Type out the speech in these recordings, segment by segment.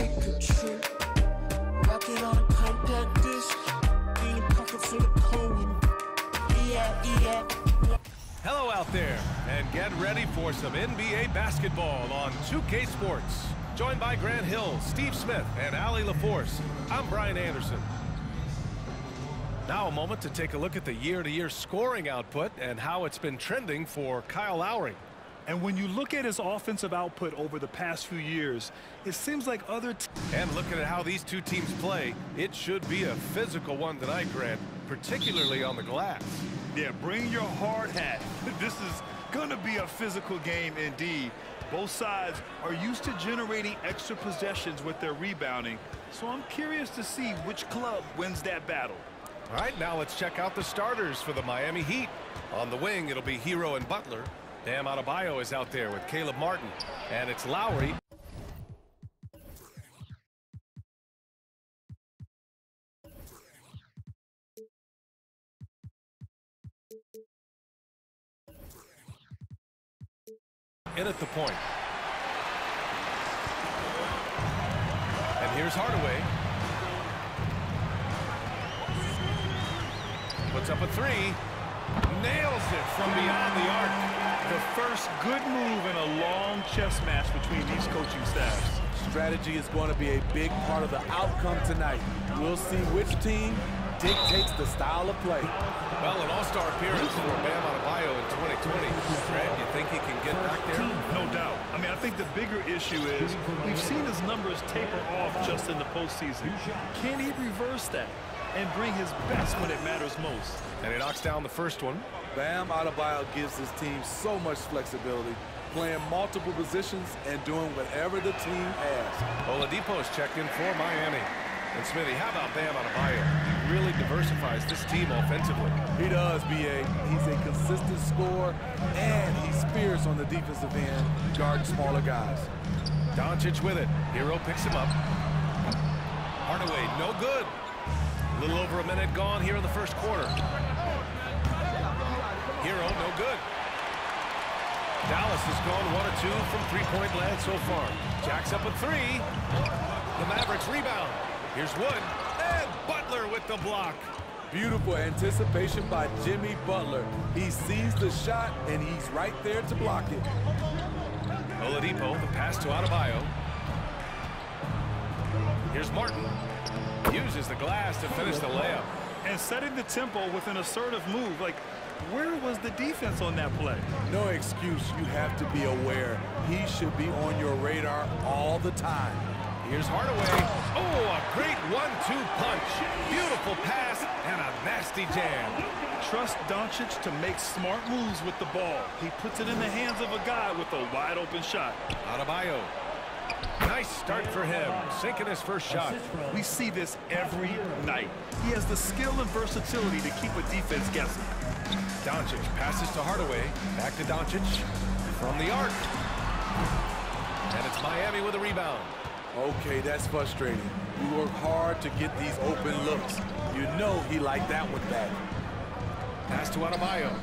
a trip. On a compact disc. In a pocket full of. Hello out there, and get ready for some NBA basketball on 2K Sports. Joined by Grant Hill, Steve Smith, and Allie LaForce, I'm Brian Anderson. Now a moment to take a look at the year-to-year -year scoring output and how it's been trending for Kyle Lowry. And when you look at his offensive output over the past few years, it seems like other And looking at how these two teams play, it should be a physical one tonight, Grant, particularly on the glass. Yeah, bring your hard hat. This is going to be a physical game indeed. Both sides are used to generating extra possessions with their rebounding, so I'm curious to see which club wins that battle. All right, now let's check out the starters for the Miami Heat. On the wing, it'll be Herro and Butler. Bam Adebayo is out there with Caleb Martin. And it's Lowry. In at the point. And here's Hardaway. Puts up a three. Nails it from beyond the arc. The first good move in a long chess match between these coaching staffs. Strategy is going to be a big part of the outcome tonight. We'll see which team dictates the style of play. Well, an all-star appearance for Bam Adebayo in 2020. Grant, you think he can get back there? No doubt. I mean, I think the bigger issue is we've seen his numbers taper off just in the postseason. Can he reverse that? and bring his best when it matters most. And he knocks down the first one. Bam Adebayo gives his team so much flexibility, playing multiple positions and doing whatever the team asks. Oladipo's checked in for Miami. And Smithy, how about Bam Adebayo? He really diversifies this team offensively. He does, B.A. He's a consistent scorer, and he's fierce on the defensive end, guarding smaller guys. Doncic with it. Herro picks him up. Hardaway, no good. A little over a minute gone here in the first quarter. Herro, no good. Dallas has gone one or two from three-point land so far. Jacks up a three. The Mavericks rebound. Here's Wood. And Butler with the block. Beautiful anticipation by Jimmy Butler. He sees the shot, and he's right there to block it. Oladipo, the pass to Adebayo. Here's Martin. Uses the glass to finish the layup. And setting the tempo with an assertive move. Like, where was the defense on that play? No excuse. You have to be aware. He should be on your radar all the time. Here's Hardaway. Oh, a great one-two punch. Beautiful pass and a nasty jam. Trust Doncic to make smart moves with the ball. He puts it in the hands of a guy with a wide-open shot. Adebayo Nice start for him, sinking his first shot. We see this every night. He has the skill and versatility to keep a defense guessing. Doncic passes to Hardaway. Back to Doncic from the arc. And it's Miami with a rebound. Okay, that's frustrating. We work hard to get these open looks. You know he liked that one back. Pass to Adebayo.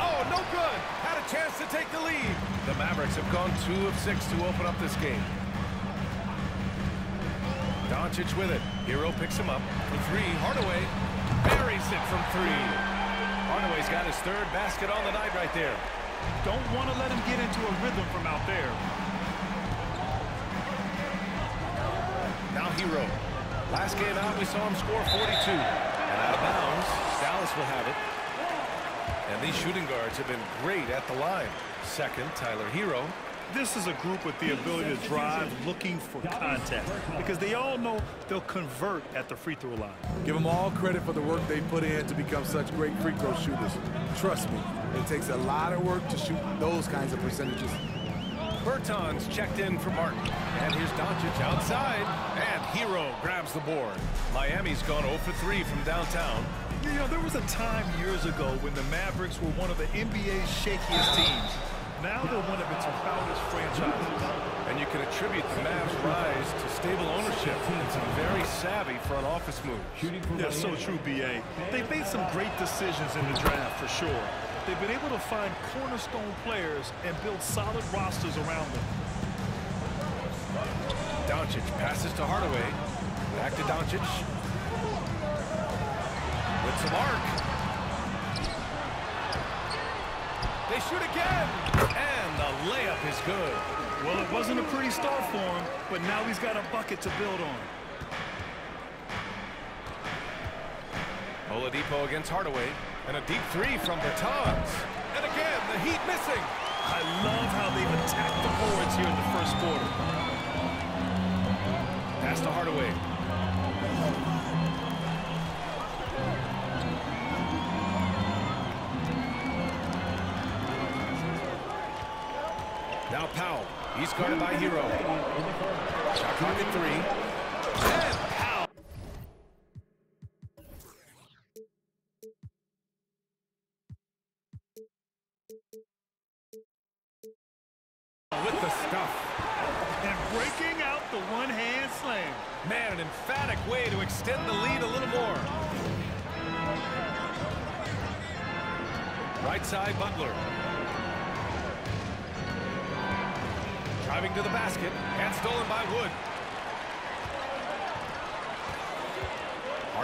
Oh, no good Had a chance to take the lead. The Mavericks have gone two of six to open up this game. Doncic with it. Herro picks him up for three. Hardaway buries it from three. Hardaway's got his third basket on the night right there. Don't want to let him get into a rhythm from out there. Now Herro. Last game out, we saw him score 42. And out of bounds, Dallas will have it. And these shooting guards have been great at the line. Second, Tyler Herro. This is a group with the ability to drive looking for contact because they all know they'll convert at the free throw line. Give them all credit for the work they put in to become such great free throw shooters. Trust me, it takes a lot of work to shoot those kinds of percentages. Bertans checked in for Martin. And here's Doncic outside. And Herro grabs the board. Miami's gone 0 for 3 from downtown. You know, there was a time years ago when the Mavericks were one of the NBA's shakiest teams. Now they're one of its proudest franchises. And you can attribute the Mavs' rise to stable ownership and some very savvy front office moves. That's so true, B.A. They've made some great decisions in the draft, for sure. they've been able to find cornerstone players and build solid rosters around them. Doncic passes to Hardaway. Back to Doncic. With some arc. They shoot again. And the layup is good. Well, it wasn't a pretty start for him, but now he's got a bucket to build on. Oladipo against Hardaway. And a deep three from Bertans. And again, the Heat missing. I love how they've attacked the boards here in the first quarter. Pass to Hardaway. He's guarded by Herro. Shot clock at three.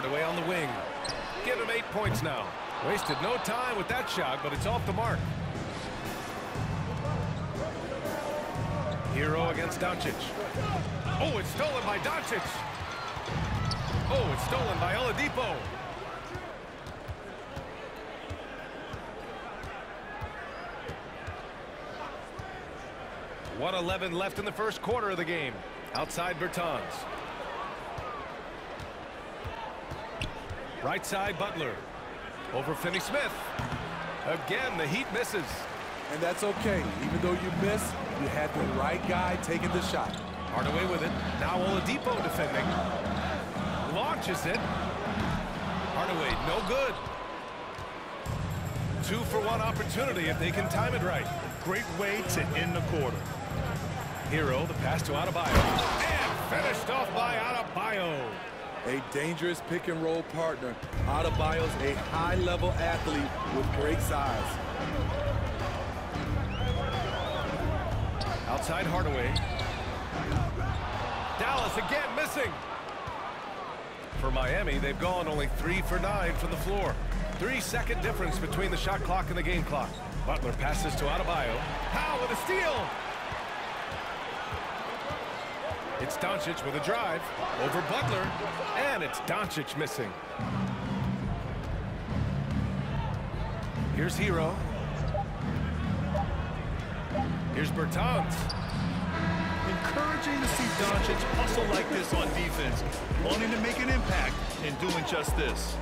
Hardaway on the wing. Give him eight points now. Wasted no time with that shot, but it's off the mark. Herro against Doncic. Oh, it's stolen by Doncic. Oh, it's stolen by Oladipo. One eleven left in the first quarter of the game. Outside Bertans. Right side Butler. Over Finney Smith. Again, the Heat misses. And that's okay. Even though you miss, you had the right guy taking the shot. Hardaway with it. Now Oladipo defending. Launches it. Hardaway, no good. Two for one opportunity if they can time it right. Great way to end the quarter. Herro, the pass to Adebayo. And finished off by Adebayo. A dangerous pick and roll partner. Adebayo's a high-level athlete with great size. Outside Hardaway. Dallas again missing. For Miami, they've gone only three for nine from the floor. Three-second difference between the shot clock and the game clock. Butler passes to Adebayo. Powell with a steal. It's Doncic with a drive over Butler, and it's Doncic missing. Here's Herro. Here's Bertans. Encouraging to see Doncic hustle like this on defense, wanting to make an impact in doing just this.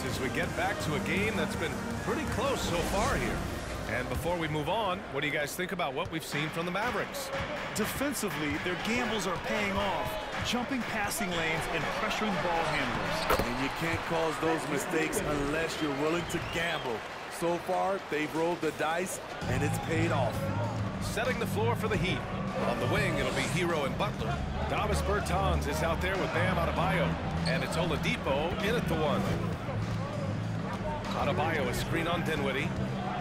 In the books as we get back to a game that's been pretty close so far here. And before we move on, what do you guys think about what we've seen from the Mavericks? Defensively, their gambles are paying off, jumping passing lanes and pressuring ball handlers. And you can't cause those mistakes unless you're willing to gamble. So far, they've rolled the dice, and it's paid off. Setting the floor for the Heat. On the wing, it'll be Herro and Butler. Davis Bertans is out there with Bam Adebayo. And it's Oladipo in at the one. Adebayo a screen on Dinwiddie.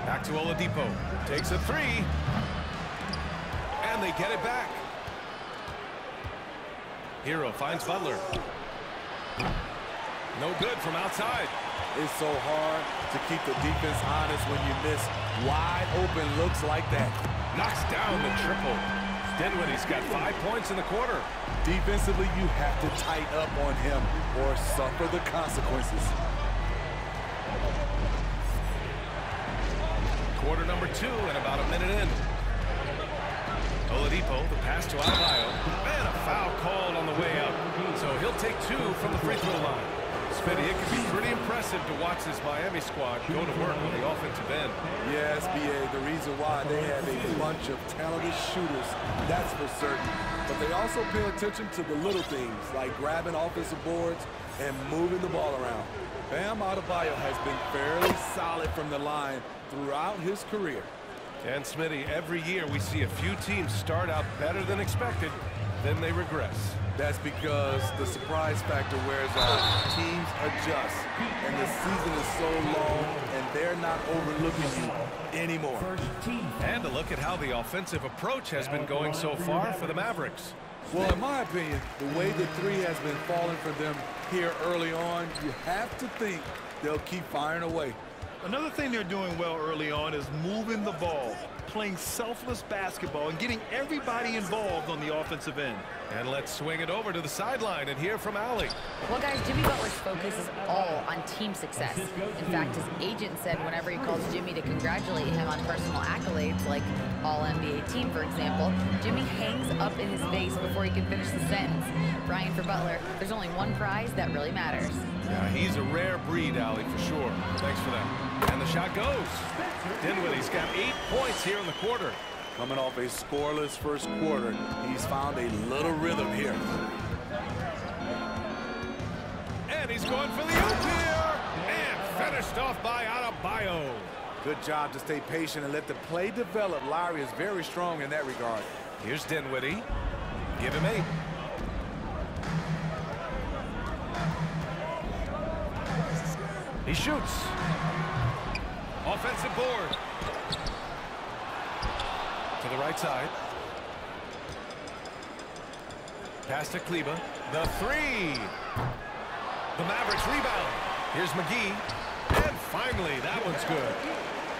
Back to Oladipo. Takes a three. And they get it back. Herro finds Butler. No good from outside. It's so hard to keep the defense honest when you miss wide open looks like that. Knocks down the triple. Dinwiddie's got five points in the quarter. Defensively, you have to tighten up on him or suffer the consequences. Quarter number two and about a minute in. Oladipo, the pass to Adebayo. And a foul called on the way up. So he'll take two from the free throw line. Smitty, it could be pretty impressive to watch this Miami squad go to work on the offensive end. Yes, BA, the reason why they have a bunch of talented shooters, that's for certain. But they also pay attention to the little things, like grabbing offensive boards and moving the ball around. Bam Adebayo has been fairly solid from the line throughout his career. And Smitty, every year we see a few teams start out better than expected, then they regress. That's because the surprise factor wears off. Teams adjust, and the season is so long, and they're not overlooking you anymore. And a look at how the offensive approach has been going so far for the Mavericks. Well, in my opinion, the way the three has been falling for them here early on, you have to think they'll keep firing away. Another thing they're doing well early on is moving the ball, playing selfless basketball, and getting everybody involved on the offensive end. And let's swing it over to the sideline and hear from Allie. Well, guys, Jimmy Butler's focus is all on team success. In fact, his agent said whenever he calls Jimmy to congratulate him on personal accolades, like All-NBA team, for example, Jimmy hangs up in his face before he can finish the sentence. Brian, for Butler, there's only one prize that really matters. Yeah, he's a rare breed, Allie, for sure. Thanks for that. And the shot goes. Dinwiddie's got eight points here in the quarter. Coming off a scoreless first quarter, he's found a little rhythm here. And he's going for the oop here. And finished off by Adebayo. Good job to stay patient and let the play develop. Lowry is very strong in that regard. Here's Dinwiddie. Give him eight. He shoots. Offensive board. To the right side. Pass to Kleber. The three. The Mavericks rebound. Here's McGee. And finally, that one's good.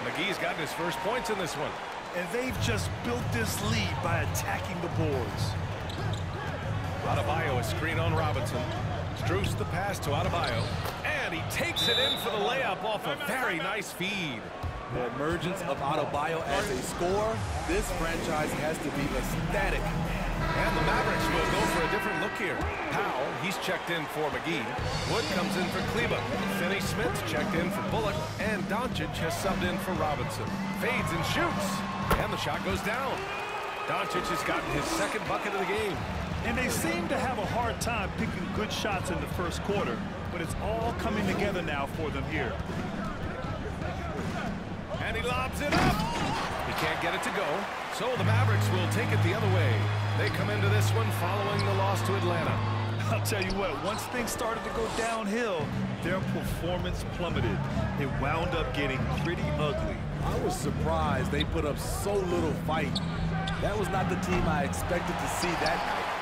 McGee's gotten his first points in this one. And they've just built this lead by attacking the boards. Adebayo, a screen on Robinson. Strus the pass to Adebayo. And he takes it in for the layup off a very nice feed. The emergence of Adebayo as a scorer, this franchise has to be ecstatic. And the Mavericks will go for a different look here. Powell, he's checked in for McGee. Wood comes in for Kleber. Finney Smith checked in for Bullock. And Doncic has subbed in for Robinson. Fades and shoots. And the shot goes down. Doncic has gotten his second bucket of the game. And they seem to have a hard time picking good shots in the first quarter, but it's all coming together now for them here. And he lobs it up. He can't get it to go. So the Mavericks will take it the other way. They come into this one following the loss to Atlanta. I'll tell you what, once things started to go downhill, their performance plummeted. It wound up getting pretty ugly. I was surprised they put up so little fight. That was not the team I expected to see that night.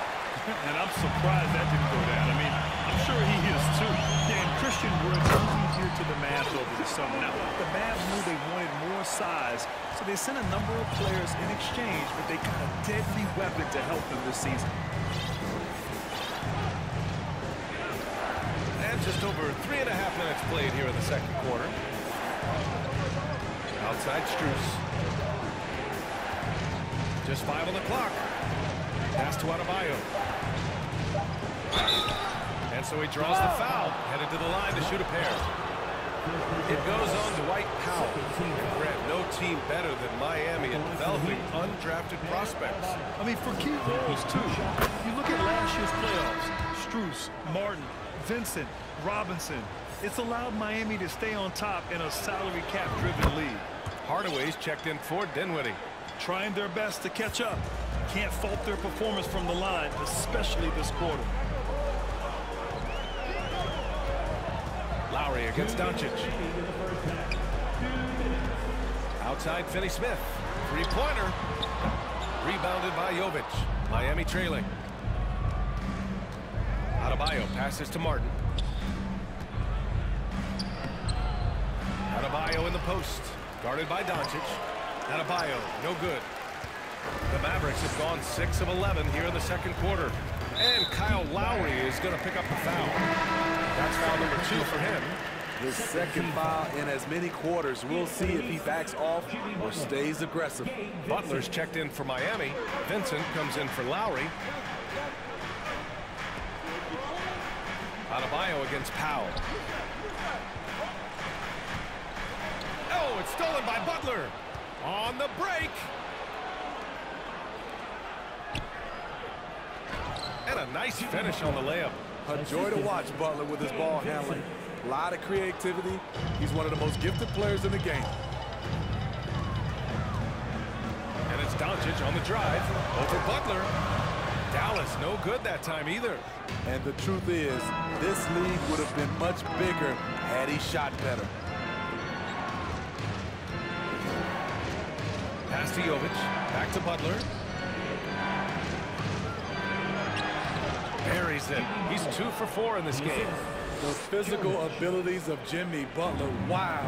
And I'm surprised that didn't go down. I mean, I'm sure he is too. And Christian Wood moving here to the Mavs over the summer. Now, the Mavs knew they wanted more size, so they sent a number of players in exchange, but they got a deadly weapon to help them this season. And just over three and a half minutes played here in the second quarter. Outside Strus. Just five on the clock. Pass to Adebayo. And so he draws the foul, headed to the line to shoot a pair. It goes on Dwight Powell. Grant, no team better than Miami in developing undrafted prospects. I mean, for key roles, too. You look at last year's playoffs, Strus, Martin, Vincent, Robinson. It's allowed Miami to stay on top in a salary cap-driven league. Hardaway's checked in for Dinwiddie. Trying their best to catch up. Can't fault their performance from the line, especially this quarter. Lowry against Doncic. Outside Finney Smith. Three-pointer. Rebounded by Jovic. Miami trailing. Adebayo passes to Martin. Adebayo in the post. Guarded by Doncic. Adebayo, no good. The Mavericks have gone 6 of 11 here in the second quarter. And Kyle Lowry is going to pick up the foul. That's foul number two for him. His second foul in as many quarters. We'll see if he backs off or stays aggressive. Butler's checked in for Miami. Vincent comes in for Lowry. Adebayo against Powell. Oh, it's stolen by Butler. On the break. And a nice finish on the layup. A joy to watch Butler with his ball handling. A lot of creativity. He's one of the most gifted players in the game. And it's Doncic on the drive over Butler. Dallas, no good that time either. And the truth is, this lead would have been much bigger had he shot better. Pass to Jovic. Back to Butler. Buries it. He's two for four in this game. The physical abilities of Jimmy Butler, wow.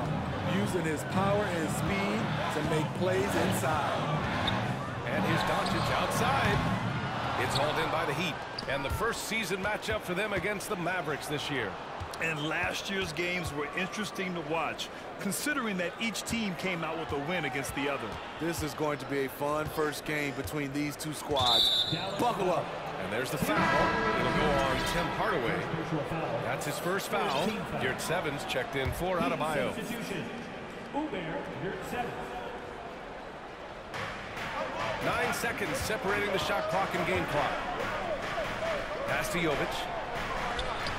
Using his power and speed to make plays inside. And here's Doncic outside. It's hauled in by the Heat. And the first season matchup for them against the Mavericks this year. And last year's games were interesting to watch, considering that each team came out with a win against the other. This is going to be a fun first game between these two squads. Buckle up. And there's the foul. It'll go on Tim Hardaway. That's his first foul. Yurtseven's checked in for Adebayo. Nine seconds separating the shot clock and game clock. Pass to Jovic.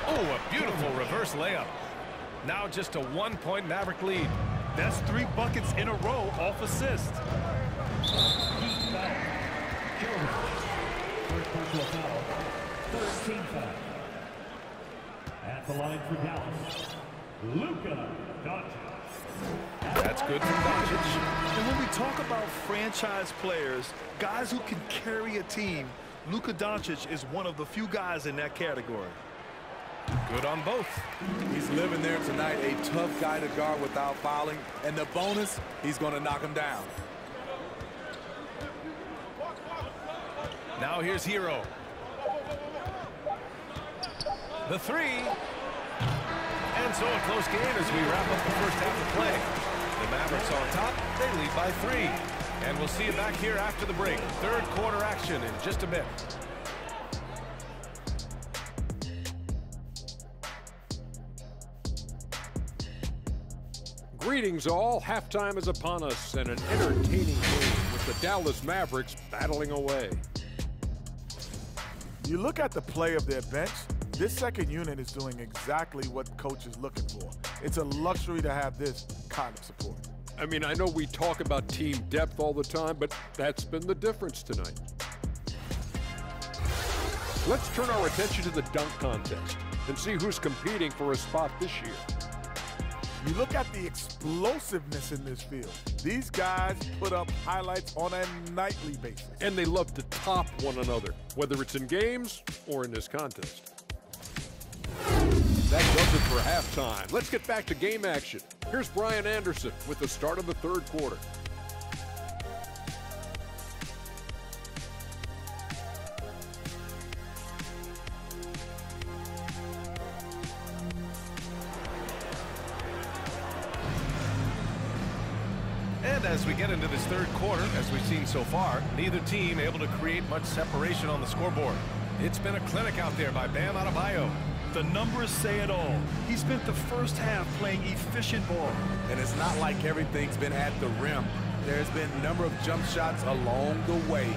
Oh, a beautiful reverse layup. Now just a one-point Maverick lead. That's three buckets in a row off assist. At the line for Dallas, Luka Doncic. That's good from Doncic. And when we talk about franchise players, guys who can carry a team, Luka Doncic is one of the few guys in that category. Good on both. He's living there tonight, a tough guy to guard without fouling. And the bonus, he's going to knock him down. Now here's Herro. The three. And so a close game as we wrap up the first half of play. The Mavericks on top. They lead by three. And we'll see you back here after the break. Third quarter action in just a bit. Greetings all. Halftime is upon us and an entertaining game with the Dallas Mavericks battling away. You look at the play of their bench, this second unit is doing exactly what coach is looking for. It's a luxury to have this kind of support. I mean, I know we talk about team depth all the time, but that's been the difference tonight. Let's turn our attention to the dunk contest and see who's competing for a spot this year. You look at the explosiveness in this field. These guys put up highlights on a nightly basis. And they love to top one another, whether it's in games or in this contest. That does it for halftime. Let's get back to game action. Here's Brian Anderson with the start of the third quarter. So far, neither team able to create much separation on the scoreboard. It's been a clinic out there by Bam Adebayo. The numbers say it all. He spent the first half playing efficient ball. And it's not like everything's been at the rim. There's been a number of jump shots along the way.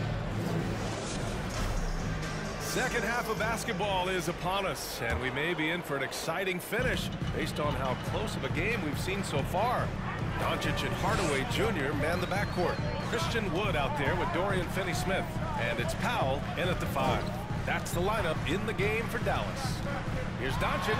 Second half of basketball is upon us, and we may be in for an exciting finish based on how close of a game we've seen so far. Doncic and Hardaway Jr. man the backcourt. Christian Wood out there with Dorian Finney-Smith. And it's Powell in at the five. That's the lineup in the game for Dallas. Here's Doncic.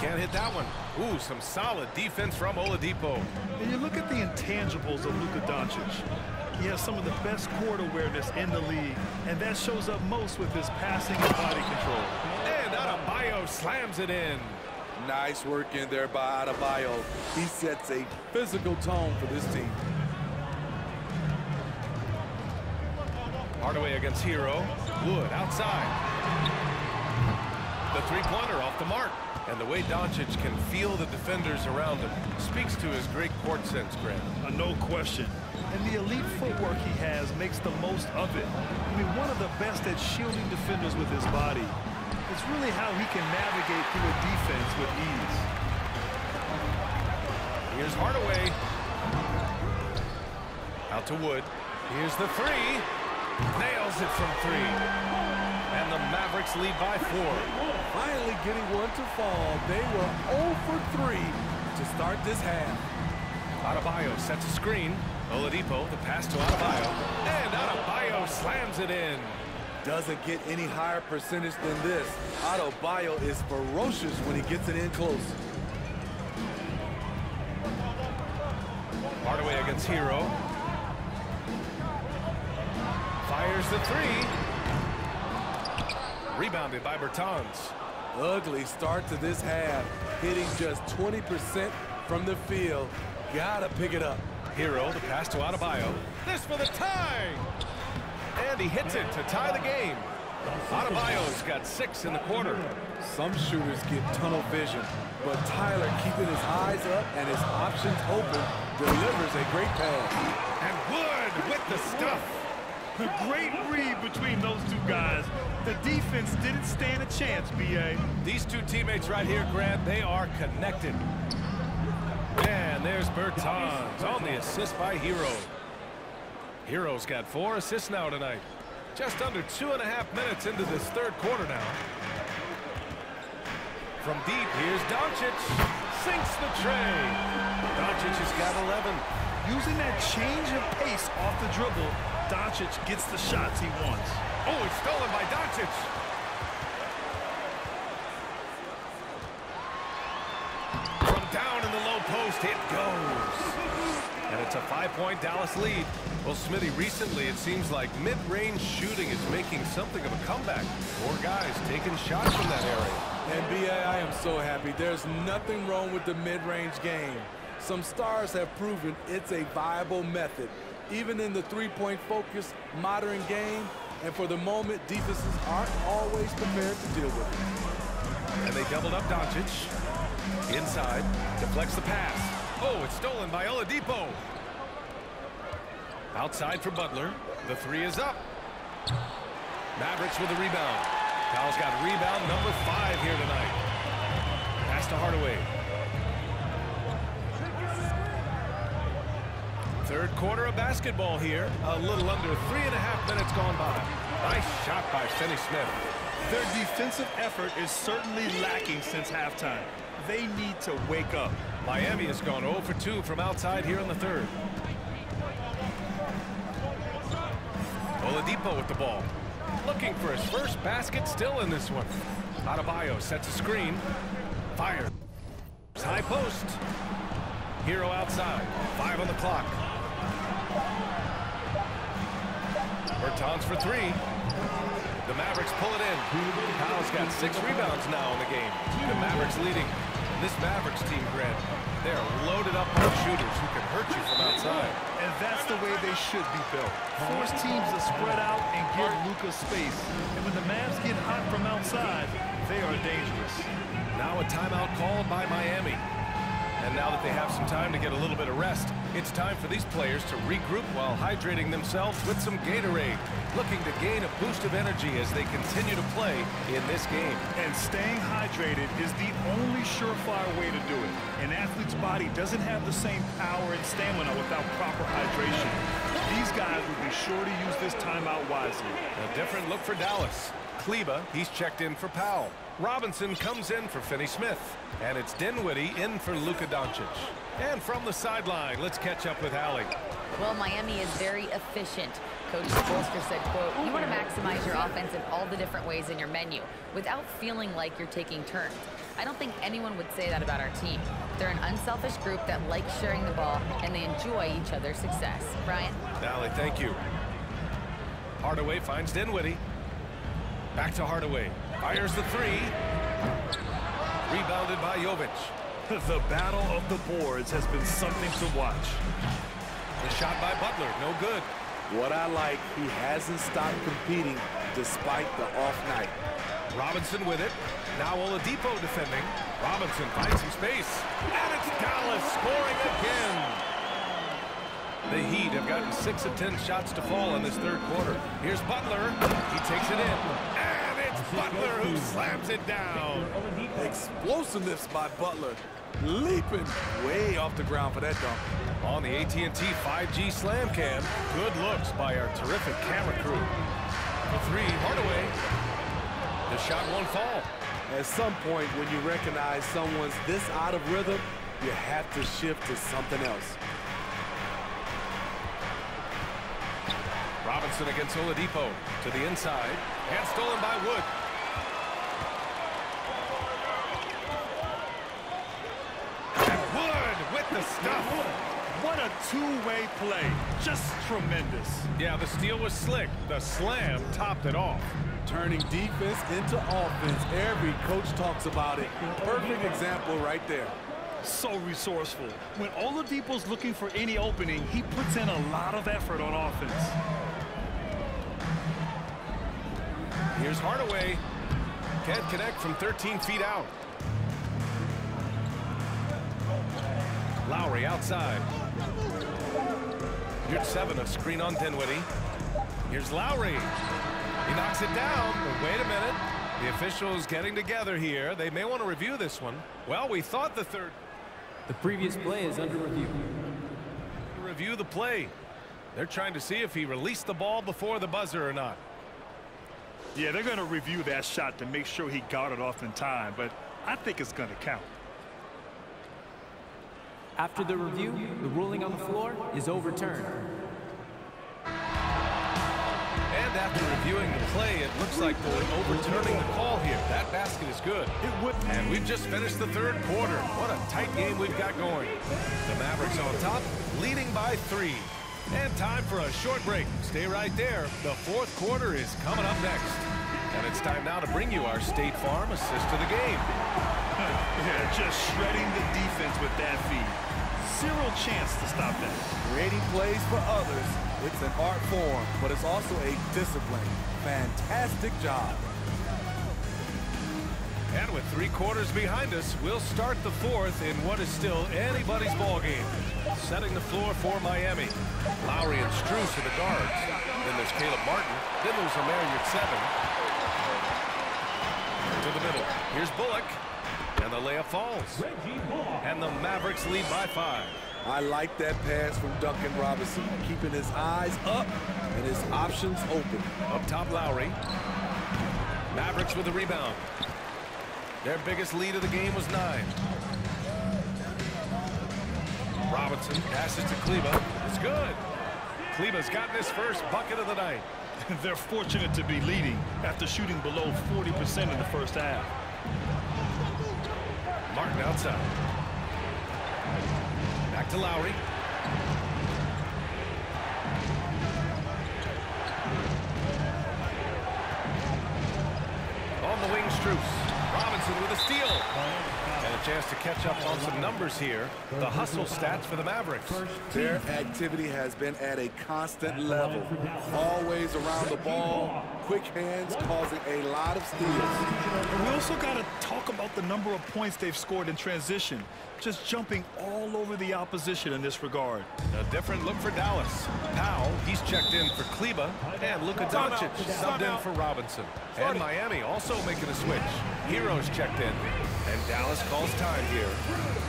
Can't hit that one. Ooh, some solid defense from Oladipo. And you look at the intangibles of Luka Doncic. He has some of the best court awareness in the league, and that shows up most with his passing and body control. And Adebayo slams it in. Nice work in there by Adebayo. He sets a physical tone for this team. Hardaway against Herro. Wood outside. The three-pointer off the mark. And the way Doncic can feel the defenders around him speaks to his great court sense, Grant. Uh, no question. And the elite footwork he has makes the most of it. I mean, one of the best at shielding defenders with his body. It's really how he can navigate through a defense with ease. Here's Hardaway. Out to Wood. Here's the three. Nails it from three. And the Mavericks lead by four. Finally getting one to fall. They were 0 for 3 to start this half. Adebayo sets a screen. Oladipo, the pass to Adebayo. And Adebayo slams it in. doesn't get any higher percentage than this. Adebayo is ferocious when he gets it in close. Hardaway against Herro. Fires the three. Rebounded by Bertans. Ugly start to this half. Hitting just 20% from the field. Gotta pick it up. Herro, the pass to Adebayo. This for the tie! And he hits it to tie the game. Adebayo's got six in the quarter. Some shooters get tunnel vision, but Tyler keeping his eyes up and his options open delivers a great pass. And Wood with the stuff. Great read between those two guys. The defense didn't stand a chance, B.A. These two teammates right here, Grant, they are connected. And there's Bertans on the assist by Herro. Herro's got four assists now tonight. Just under two and a half minutes into this third quarter now. From deep, here's Doncic. Sinks the tray. Doncic has got 11. Using that change of pace off the dribble, Doncic gets the shots he wants. Oh, it's stolen by Doncic. From down in the low post, it goes. And it's a five-point Dallas lead. Well, Smitty, recently it seems like mid-range shooting is making something of a comeback. Four guys taking shots from that area. And B.A., I am so happy. There's nothing wrong with the mid-range game. Some stars have proven it's a viable method, even in the three-point focused modern game. And for the moment, defenses aren't always prepared to deal with it. And they doubled up Doncic. Inside, deflects the pass. Oh, it's stolen by Oladipo. Outside for Butler. The three is up. Mavericks with the rebound. Powell's got rebound number five here tonight. Pass to Hardaway. Third quarter of basketball here. A little under three and a half minutes gone by. Nice shot by Finney Smith. Their defensive effort is certainly lacking since halftime. They need to wake up. Miami has gone 0 for 2 from outside here in the third. Oladipo with the ball. Looking for his first basket still in this one. Adebayo sets a screen. Fire. High post. Herro outside. Five on the clock. Bertans for three. The Mavericks pull it in. Powell's got six rebounds now in the game. The Mavericks leading. This Mavericks team, Grant, they're loaded up on shooters who can hurt you from outside. And that's the way they should be built. Force teams to spread out and give Luka space. And when the Mavs get hot from outside, they are dangerous. Now a timeout called by Miami. And now that they have some time to get a little bit of rest, it's time for these players to regroup while hydrating themselves with some Gatorade, looking to gain a boost of energy as they continue to play in this game. And staying hydrated is the only surefire way to do it. An athlete's body doesn't have the same power and stamina without proper hydration. These guys will be sure to use this timeout wisely. A different look for Dallas. Kleber, he's checked in for Powell. Robinson comes in for Finney Smith. And it's Dinwiddie in for Luka Doncic. And from the sideline, let's catch up with Allie. Well, Miami is very efficient. Coach Spoelstra said, quote, you want to maximize your offense in all the different ways in your menu without feeling like you're taking turns. I don't think anyone would say that about our team. They're an unselfish group that likes sharing the ball, and they enjoy each other's success. Brian? Allie, thank you. Hardaway finds Dinwiddie. Back to Hardaway. Fires the three. Rebounded by Jovic. The battle of the boards has been something to watch. The shot by Butler, no good. What I like, he hasn't stopped competing despite the off night. Robinson with it. Now Oladipo defending. Robinson finds some space. And it's Dallas scoring again. The Heat have gotten six of ten shots to fall in this third quarter. Here's Butler. He takes it in. And it's Butler who slams it down. Explosiveness by Butler. Leaping way off the ground for that dunk. On the AT&T 5G Slam Cam, good looks by our terrific camera crew. The three, Hardaway. The shot won't fall. At some point, when you recognize someone's this out of rhythm, you have to shift to something else. Robinson against Oladipo to the inside. And stolen by Wood. And Wood with the stuff. What a two-way play. Just tremendous. Yeah, the steal was slick. The slam topped it off. Turning defense into offense. Every coach talks about it. Perfect example right there. So resourceful. When Oladipo's looking for any opening, he puts in a lot of effort on offense. Here's Hardaway. Can't connect from 13 feet out. Lowry outside. Yurtseven, a screen on Dinwiddie. Here's Lowry. He knocks it down, but wait a minute. The officials getting together here. They may want to review this one. Well, we thought the third. The previous play is under review. Review the play. They're trying to see if he released the ball before the buzzer or not. Yeah, they're going to review that shot to make sure he got it off in time, but I think it's going to count. After the review, the ruling on the floor is overturned. And after reviewing the play, it looks like they're overturning the call here. That basket is good. And we've just finished the third quarter. What a tight game we've got going. The Mavericks on top, leading by three. And time for a short break. Stay right there. The fourth quarter is coming up next. And it's time now to bring you our State Farm assist to the game. Yeah, just shredding the defense with that feed. Zero chance to stop that. Creating plays for others, it's an art form, but it's also a discipline. Fantastic job. And with three quarters behind us, we'll start the fourth in what is still anybody's ball game. Setting the floor for Miami. Lowry and Strus are the guards. Then there's Caleb Martin. Then there's Omer seven. To the middle. Here's Bullock. And the layup falls. And the Mavericks lead by five. I like that pass from Duncan Robinson, keeping his eyes up and his options open. Up top, Lowry. Mavericks with the rebound. Their biggest lead of the game was nine. Robinson passes to Kleber. It's good. Kleber's gotten his first bucket of the night. They're fortunate to be leading after shooting below 40% in the first half. Martin outside. Back to Lowry. On the wing, Strus. Robinson with a steal. And a chance to catch up on some numbers here. The hustle stats for the Mavericks. Their activity has been at a constant level. Always around the ball, quick hands causing a lot of steals. We also got to talk about the number of points they've scored in transition. Just jumping all over the opposition in this regard. A different look for Dallas. Powell, he's checked in for Kleber. And Luka Doncic subbed in for Robinson. And Miami also making a switch. Herro's checked in. And Dallas calls time here.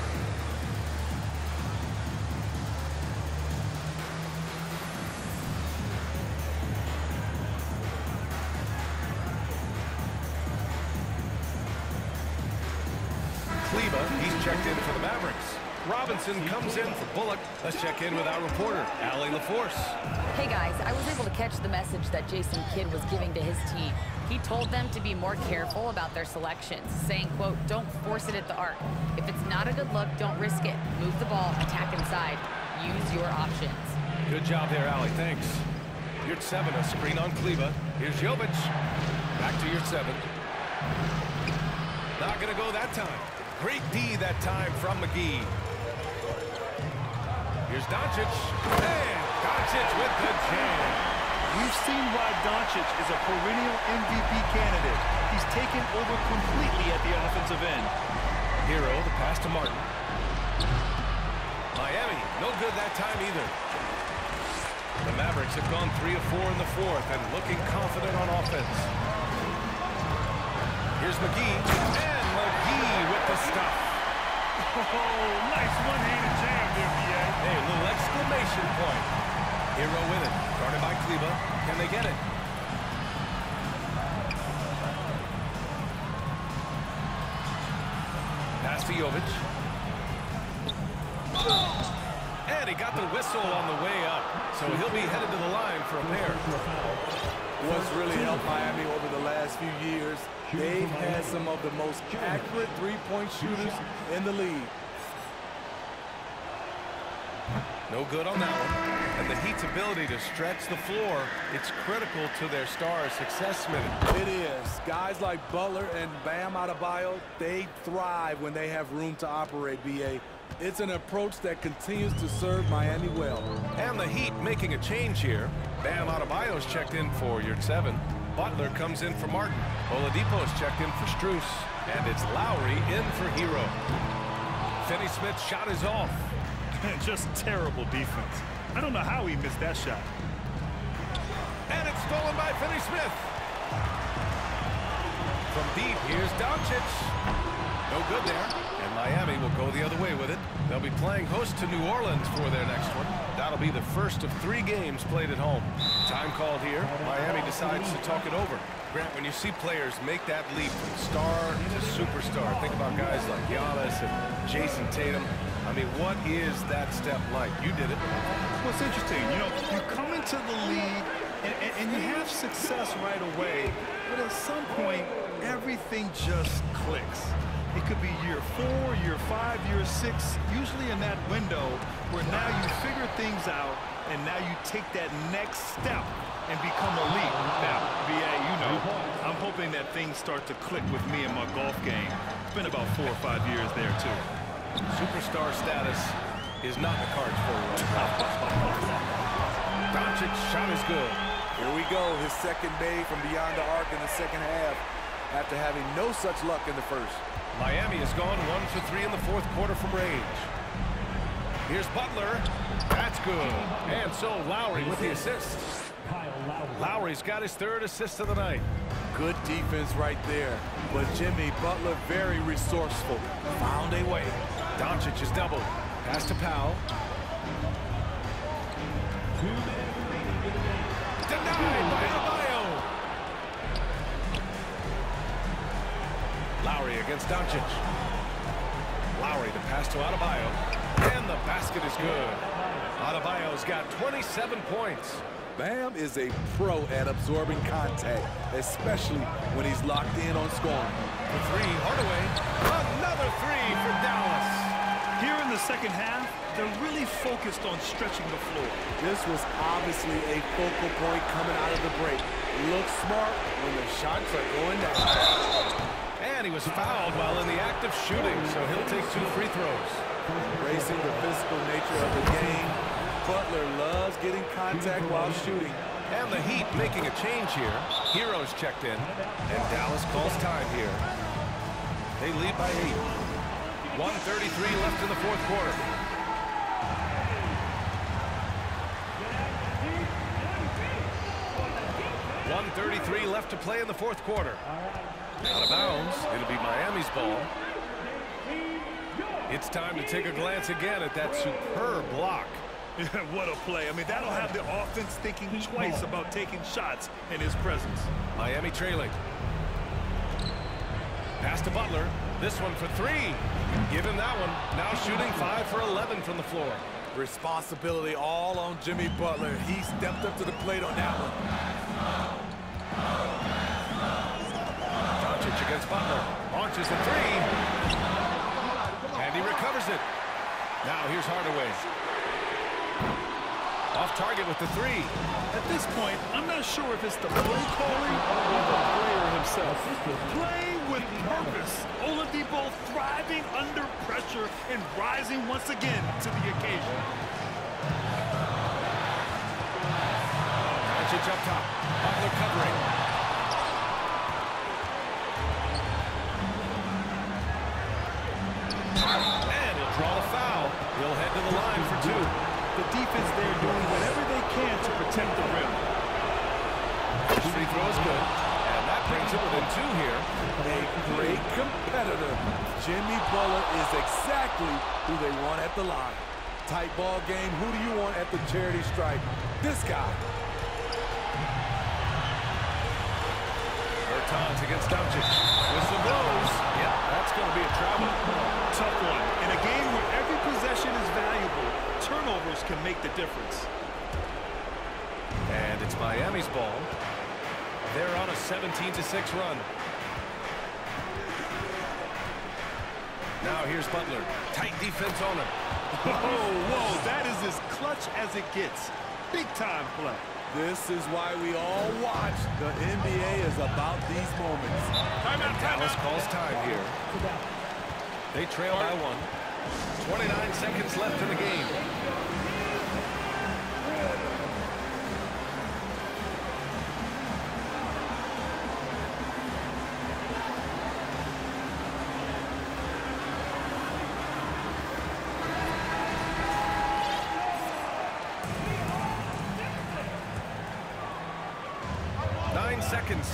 Robinson comes in for Bullock. Let's check in with our reporter, Allie LaForce. Hey guys, I was able to catch the message that Jason Kidd was giving to his team. He told them to be more careful about their selections, saying, quote, don't force it at the arc. If it's not a good look, don't risk it. Move the ball, attack inside. Use your options. Good job there, Allie. Thanks. Yurtseven, a screen on Kleber. Here's Jovic. Back to Yurtseven. Not going to go that time. Great D that time from McGee. Here's Doncic. And Doncic with the jam. We've seen why Doncic is a perennial MVP candidate. He's taken over completely at the offensive end. Herro, the pass to Martin. Miami, no good that time either. The Mavericks have gone three of four in the fourth and looking confident on offense. Here's McGee, and McGee with the stuff. Oh, nice one-handed jam there, B.A. Hey, a little exclamation point. Herro with it, guarded by Kleber. Can they get it? Pass to Jovic. And he got the whistle on the way up. So he'll be headed to the line for a pair. What's really helped Miami over the last few years, they've had some of the most accurate three-point shooters in the league. No good on that one. And the Heat's ability to stretch the floor, it's critical to their star success minute. It is. Guys like Butler and Bam Adebayo, they thrive when they have room to operate, B.A. It's an approach that continues to serve Miami well. And the Heat making a change here. Bam Adebayo's checked in for Yurtseven. Butler comes in for Martin. Oladipo's checked in for Strus. And it's Lowry in for Herro. Finney Smith's shot is off. Just terrible defense. I don't know how he missed that shot. And it's stolen by Finney Smith. From deep, here's Doncic. No good there. And Miami will go the other way with it. They'll be playing host to New Orleans for their next one. That'll be the first of three games played at home. Time called here. Miami decides to talk it over. Grant, when you see players make that leap from star to superstar, think about guys like Giannis and Jayson Tatum. I mean, what is that step like? You did it. Well, it's interesting. You know, you come into the league and, and, and you have success right away, but at some point, everything just clicks. It could be year four, year five, year six, usually in that window where now you figure things out and now you take that next step and become elite. Now, BA, you know, I'm hoping that things start to click with me in my golf game. It's been about four or five years there, too. Superstar status is not in the cards for you right. Doncic shot is good. Here we go, his second made from beyond the arc in the second half after having no such luck in the first. Miami has gone one for three in the fourth quarter from range. Here's Butler. That's good. And so Lowry with the assist. Lowry's got his third assist of the night. Good defense right there. But Jimmy Butler very resourceful. Found a way. Doncic is doubled. Pass to Powell. Lowry against Doncic. Lowry the pass to Adebayo. And the basket is good. Adebayo's got 27 points. Bam is a pro at absorbing contact, especially when he's locked in on scoring. The three, Hardaway. Another three for Dallas. Here in the second half, they're really focused on stretching the floor. This was obviously a focal point coming out of the break. Look smart when the shots are going down. And he was fouled while in the act of shooting, so he'll take two free throws. Embracing the physical nature of the game, Butler loves getting contact while shooting. And the Heat making a change here. Herro's checked in, and Dallas calls time here. They lead by eight. 133 left in the fourth quarter. One thirty-three left to play in the fourth quarter. Out of bounds. It'll be Miami's ball. It's time to take a glance again at that superb block. what a play. I mean, that'll have the offense thinking twice about taking shots in his presence. Miami trailing. Pass to Butler. This one for three. Give him that one. Now shooting five for 11 from the floor. Responsibility all on Jimmy Butler. He stepped up to the plate on that one. Against Butler. Launches a three. And he recovers it. Now here's Hardaway. Off target with the three. At this point, I'm not sure if it's the play calling or the player himself. Playing with purpose. Oladipo thriving under pressure and rising once again to the occasion. Doncic up top. Butler covering. And he'll draw the foul. He'll head to the line for two. The defense there doing whatever they can to protect the rim. Free throw is good. And that brings it within two here. A great competitor. Jimmy Butler is exactly who they want at the line. Tight ball game. Who do you want at the charity stripe? This guy. Bertans against Doncic. Whistle blows. That's going to be a travel. Tough one. In a game where every possession is valuable, turnovers can make the difference. And it's Miami's ball. They're on a 17 to 6 run. Now here's Butler. Tight defense on him. Oh, whoa, that is as clutch as it gets. Big time play. This is why we all watch. The NBA is about these moments. And Dallas calls time here. They trail by one. 29 seconds left in the game.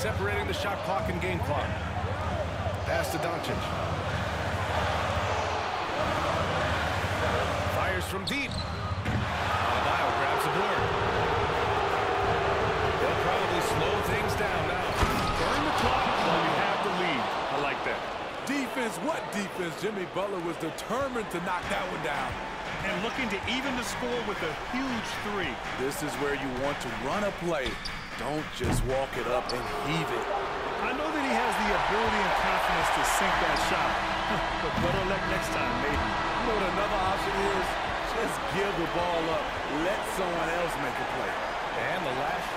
Separating the shot clock and game clock. Pass to Doncic. Fires from deep. Adebayo grabs the board. They'll probably slow things down now. Burn the clock while you have the lead. I like that. Defense, what defense? Jimmy Butler was determined to knock that one down. And looking to even the score with a huge three. This is where you want to run a play. Don't just walk it up and heave it. I know that he has the ability and confidence to sink that shot. but better luck next time, maybe. You know what another option is? Just give the ball up. Let someone else make a play. And the last.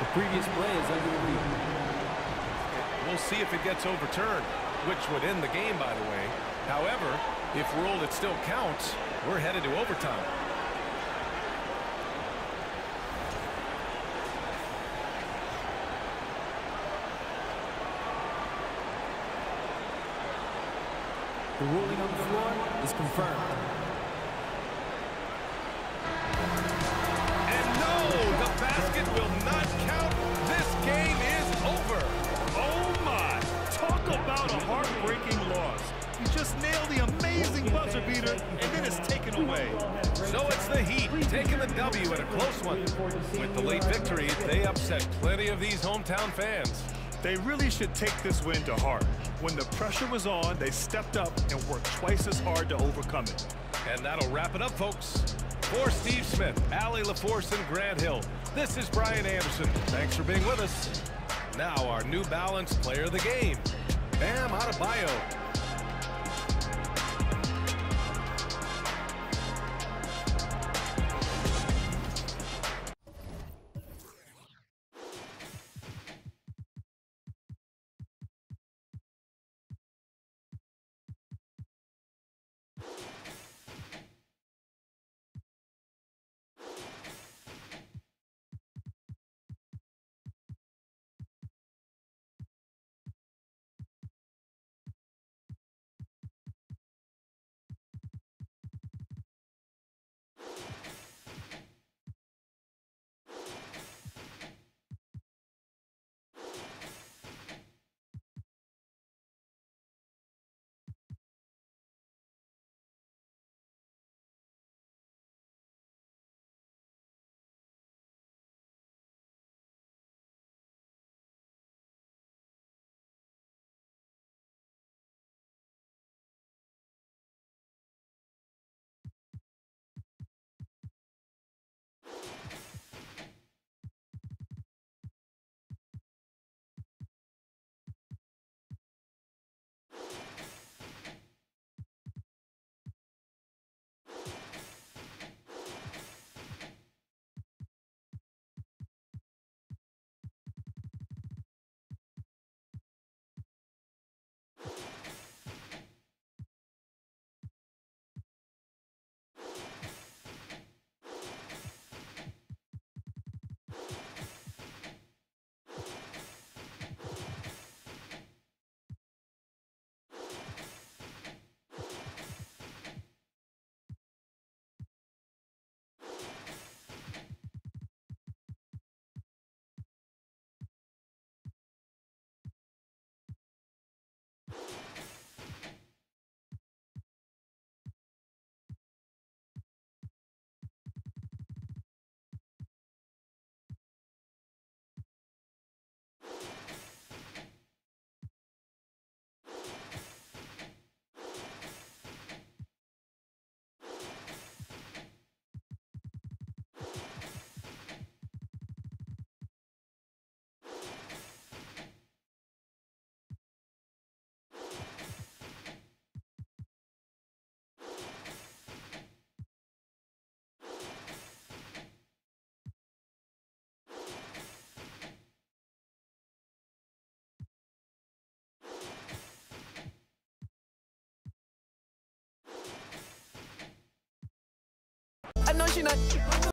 The previous play is under review. We'll see if it gets overturned, which would end the game, by the way. However, if ruled it still counts, we're headed to overtime. The ruling on the floor is confirmed. And no, the basket will not count. This game is over. Oh, my. Talk about a heartbreaking loss. You just nailed the amazing buzzer beater, and then it's taken away. So it's the Heat taking the W at a close one. With the late victory, they upset plenty of these hometown fans. They really should take this win to heart. When the pressure was on, they stepped up and worked twice as hard to overcome it. And that'll wrap it up, folks. For Steve Smith, Allie LaForce, and Grant Hill, this is Brian Anderson. Thanks for being with us. Now our New Balance player of the game, Bam Adebayo. Bushy Nut.